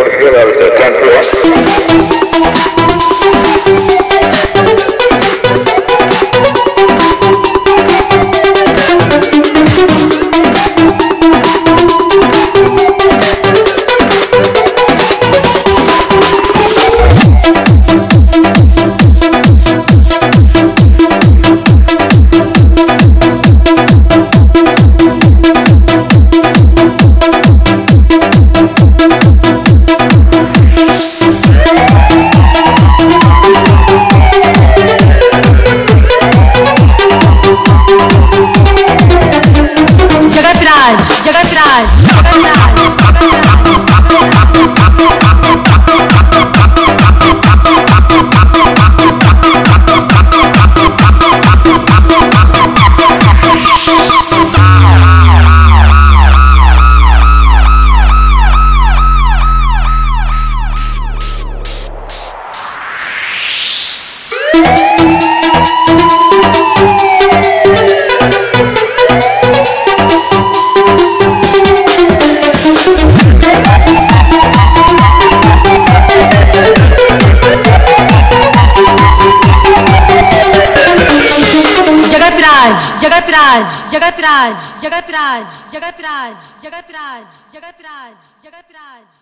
Jorge Lopes, Jorge Lopes, joga trade, joga trade, joga trade, joga trade, joga trade, joga trade, joga trade.